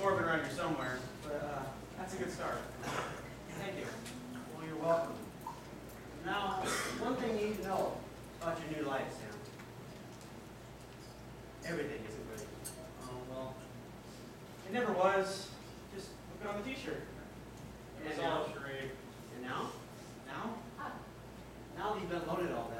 more of it around here somewhere, but uh, that's a good start. Thank you. Well, you're welcome. Now, one thing you need to know about your new life, Sam. Everything isn't good. Oh, um, well, it never was. Just look on the t-shirt. It was all. And now? Now? Now that you've unloaded all that,